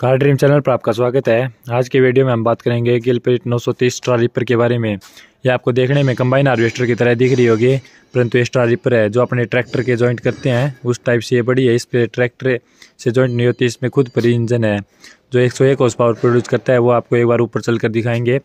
Car dream channel पर आपका स्वागत है। आज के वीडियो में हम बात करेंगे गिलप्रिट 930 स्टार रिपर के बारे में। यह आपको देखने में कंबाइन हार्वेस्टर की तरह दिख रही होगी, परंतु ये स्टार रिपर है, जो अपने ट्रैक्टर के जॉइंट करते हैं। उस टाइप से ये बड़ी है, इस पर ट्रैक्टर से जॉइंट नहीं होती, इसमें खुद पर इंजन है। जो एक सौ एक हॉर्स पावर प्रोड्यूस करता है, वो आपको एक बार ऊपर चल कर दिखाएँगे।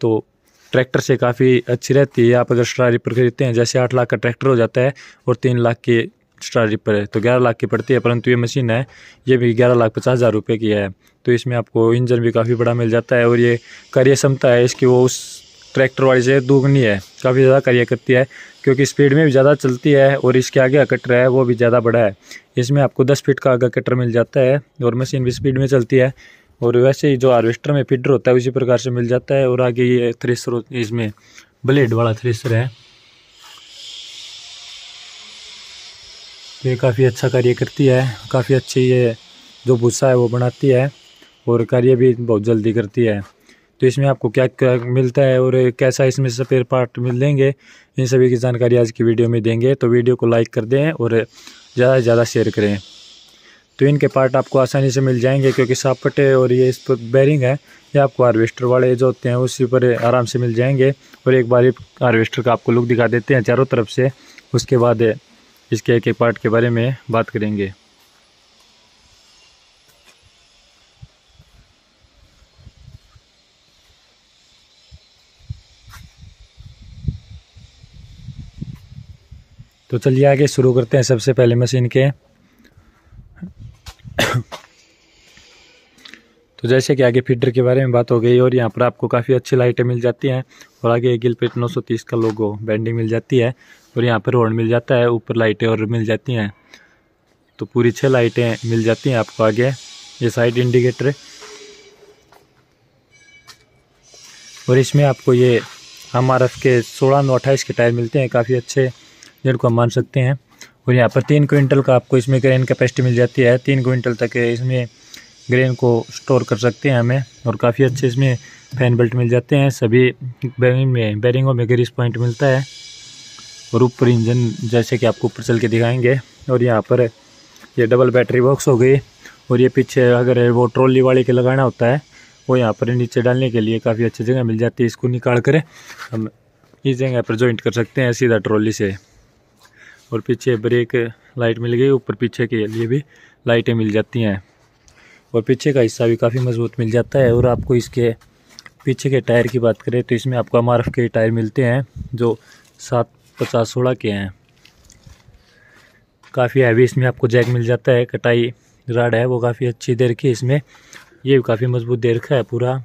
तो ट्रैक्टर से काफ़ी अच्छी रहती है। आप अगर स्टार रिपर खरीदते हैं, जैसे आठ लाख का ट्रैक्टर हो जाता है, और तीन लाख के स्टार रिपर है। तो ग्यारह लाख की पड़ती है, परंतु ये मशीन है, ये भी ग्यारह लाख पचास हज़ार रुपये की है। तो इसमें आपको इंजन भी काफ़ी बड़ा मिल जाता है और ये कार्य क्षमता है, इसकी वो उस ट्रैक्टर वाली से दोगुनी है, काफ़ी ज़्यादा कार्य करती है, क्योंकि स्पीड में भी ज़्यादा चलती है और इसके आगे का कटर है, वो भी ज़्यादा बड़ा है। इसमें आपको दस फीट का आगे कटर मिल जाता है और मशीन भी स्पीड में चलती है और वैसे ही जो हार्वेस्टर में फीडर होता है, उसी प्रकार से मिल जाता है और आगे ये थ्रेसर इसमें ब्लेड वाला थ्रेसर है। ये काफ़ी अच्छा कार्य करती है, काफ़ी अच्छी ये जो भूसा है वो बनाती है और कार्य भी बहुत जल्दी करती है। तो इसमें आपको क्या क्या मिलता है और कैसा इसमें स्पेयर पार्ट मिल देंगे, इन सभी की जानकारी आज की वीडियो में देंगे। तो वीडियो को लाइक कर दें और ज़्यादा से ज़्यादा शेयर करें। तो इनके पार्ट आपको आसानी से मिल जाएँगे क्योंकि सापटे और ये इस पर बैरिंग है, ये आपको हार्वेस्टर वाले जो होते हैं उसी पर आराम से मिल जाएँगे। और एक बार हार्वेस्टर का आपको लुक दिखा देते हैं चारों तरफ़ से, उसके बाद इसके एक एक पार्ट के बारे में बात करेंगे। तो चलिए आगे शुरू करते हैं सबसे पहले मशीन के। तो जैसे कि आगे फीडर के बारे में बात हो गई, और यहाँ पर आपको काफ़ी अच्छी लाइटें मिल जाती हैं, और आगे गिल पेट नौ का लोगो, बैंडिंग मिल जाती है, और यहाँ पर हॉर्न मिल जाता है, ऊपर लाइटें और मिल जाती हैं। तो पूरी छः लाइटें मिल जाती हैं आपको आगे, ये साइड इंडिकेटर। और इसमें आपको ये हम आर एफ़ के सोलह नौ अट्ठाईस के टायर मिलते हैं, काफ़ी अच्छे, जिनको हम मान सकते हैं। और यहाँ पर तीन क्विंटल का आपको इसमें ग्रेन कैपेसिटी मिल जाती है, तीन क्विंटल तक इसमें ग्रेन को स्टोर कर सकते हैं हमें और काफ़ी अच्छे इसमें फ़ैन बेल्ट मिल जाते हैं। सभी बैरिंग में बैरिंगों में ग्रीस पॉइंट मिलता है। और ऊपर इंजन जैसे कि आपको ऊपर चल के दिखाएँगे। और यहाँ पर ये डबल बैटरी बॉक्स हो गई। और ये पीछे अगर वो ट्रॉली वाले के लगाना होता है, वो यहाँ पर नीचे डालने के लिए काफ़ी अच्छी जगह मिल जाती है। इसको निकाल कर हम इस जगह पर जॉइंट कर सकते हैं सीधा ट्रॉली से। और पीछे ब्रेक लाइट मिल गई। ऊपर पीछे के लिए भी लाइटें मिल जाती हैं। और पीछे का हिस्सा भी काफ़ी मज़बूत मिल जाता है और आपको इसके पीछे के टायर की बात करें तो इसमें आपको एमआरएफ के टायर मिलते हैं, जो सात पचास सोलह के हैं। काफ़ी हैवी इसमें आपको जैक मिल जाता है, कटाई राड है, वो काफ़ी अच्छी देर की इसमें। ये भी काफ़ी मज़बूत देर का है पूरा।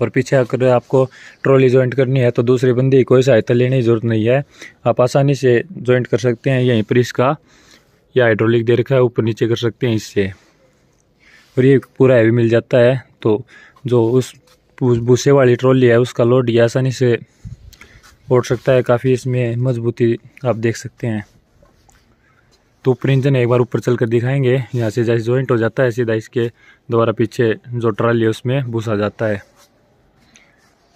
और पीछे अगर आपको ट्रॉली ज्वाइंट करनी है तो दूसरे बंदे की कोई सहायता लेने की ज़रूरत नहीं है। आप आसानी से ज्वाइंट कर सकते हैं यहीं पर इसका। या हाइड्रोलिक दे रखा है, ऊपर नीचे कर सकते हैं इससे। और ये पूरा हैवी मिल जाता है। तो जो उस भूसे वाली ट्रॉली है, उसका लोड ये आसानी से उठ सकता है। काफ़ी इसमें मजबूती आप देख सकते हैं। तो ऊपर इंजन एक बार ऊपर चल कर दिखाएँगे। यहाँ से जैसे ज्वाइंट हो जाता है, सीधा इसके द्वारा पीछे जो ट्राली है, उसमें भूसा जाता है।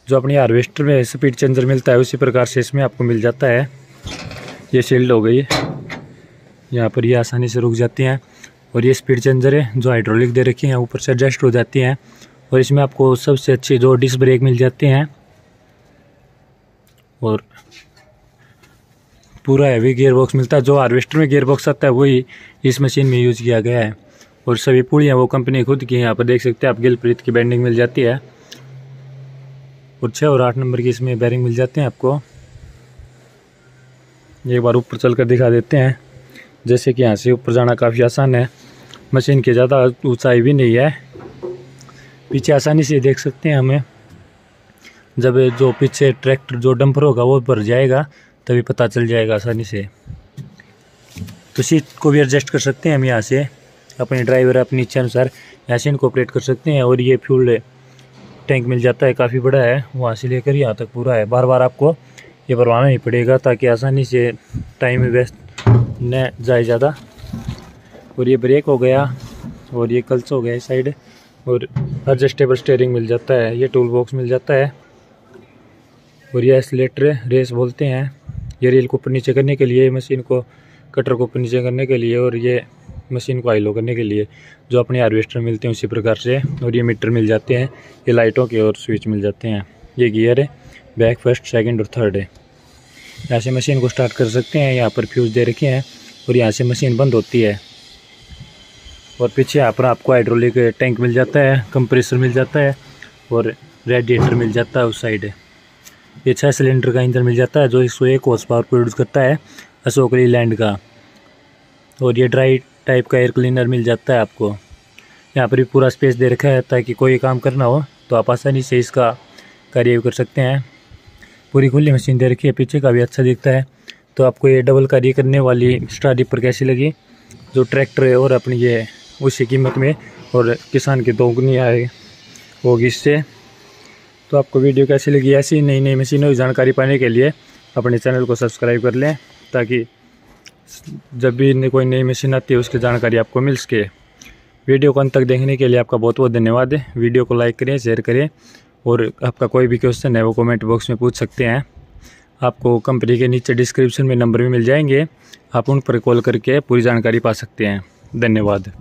जो अपनी हार्वेस्टर में स्पीड चेंजर मिलता है, उसी प्रकार से इसमें आपको मिल जाता है। ये शील्ड हो गई। यहाँ पर ये आसानी से रुक जाती हैं। और ये स्पीड चेंजर है, जो हाइड्रोलिक दे रखी है, ऊपर से एडजस्ट हो जाती हैं और इसमें आपको सबसे अच्छी जो डिस्क ब्रेक मिल जाते हैं। और पूरा हैवी गियर बॉक्स मिलता है, जो हार्वेस्टर में गियर बॉक्स आता है, वही इस मशीन में यूज़ किया गया है। और सभी पुड़ियाँ वो कंपनी खुद की यहाँ पर देख सकते हैं, आप गिलप्रीत की बैंडिंग मिल जाती है। और छः और आठ नंबर की इसमें बैरिंग मिल जाते हैं आपको। एक बार ऊपर चल कर दिखा देते हैं। जैसे कि यहाँ से ऊपर जाना काफ़ी आसान है। मशीन की ज़्यादा ऊंचाई भी नहीं है। पीछे आसानी से देख सकते हैं हमें। जब जो पीछे ट्रैक्टर जो डंपर होगा वो भर जाएगा, तभी पता चल जाएगा आसानी से। तो सीट को भी एडजस्ट कर सकते हैं हम यहाँ से। अपने ड्राइवर अपनी इच्छा अनुसार यहाँ से इनको ऑपरेट कर सकते हैं और ये फ्यूल टैंक मिल जाता है, काफ़ी बड़ा है। वहाँ से लेकर यहाँ तक पूरा है। बार बार आपको ये भरवाना ही पड़ेगा ताकि आसानी से टाइम वेस्ट न जाए ज़्यादा। और ये ब्रेक हो गया, और ये कल्स हो गया साइड और एडजस्टेबल स्टेयरिंग मिल जाता है, ये टूल बॉक्स मिल जाता है। और ये एसलेटर रेस बोलते हैं, ये रेल को ऊपर नीचे करने के लिए मशीन को कटर को ऊपर नीचे करने के लिए, और ये मशीन को हाईलो करने के लिए, जो अपने हार्वेस्टर मिलते हैं उसी प्रकार से, और ये मीटर मिल जाते हैं, ये लाइटों के और स्विच मिल जाते हैं। ये गियर है बैक फ़र्स्ट सेकंड और थर्ड है। यहाँ से मशीन को स्टार्ट कर सकते हैं, यहाँ पर फ्यूज़ दे रखे हैं और यहाँ से मशीन बंद होती है। और पीछे यहाँ पर आपको हाइड्रोलिक टैंक मिल जाता है कंप्रेसर मिल जाता है और रेडिएटर मिल जाता है उस साइड ये छः सिलेंडर का इंजन मिल जाता है, जो एक सौ एक हॉर्स पावर प्रोड्यूस करता है, अशोक लैंड का। और ये ड्राई टाइप का एयर क्लीनर मिल जाता है आपको। यहाँ पर भी पूरा स्पेस दे रखा है, ताकि कोई काम करना हो तो आप आसानी से इसका कार्य कर सकते हैं। पूरी खुली मशीन दे रखी है, पीछे का भी अच्छा दिखता है। तो आपको ये डबल कार्य करने वाली स्टार डिपर कैसी लगी? जो ट्रैक्टर है और अपनी ये, उसी कीमत में और किसान की दोगुनी आए होगी इससे। तो आपको वीडियो कैसी लगी? ऐसी नई नई मशीनों की जानकारी पाने के लिए अपने चैनल को सब्सक्राइब कर लें, ताकि जब भी कोई नई मशीन आती है, उसकी जानकारी आपको मिल सके। वीडियो को अंत तक देखने के लिए आपका बहुत बहुत धन्यवाद है। वीडियो को लाइक करें, शेयर करें और आपका कोई भी क्वेश्चन है, वो कमेंट बॉक्स में पूछ सकते हैं। आपको कंपनी के नीचे डिस्क्रिप्शन में नंबर भी मिल जाएँगे। आप उन पर कॉल करके पूरी जानकारी पा सकते हैं। धन्यवाद।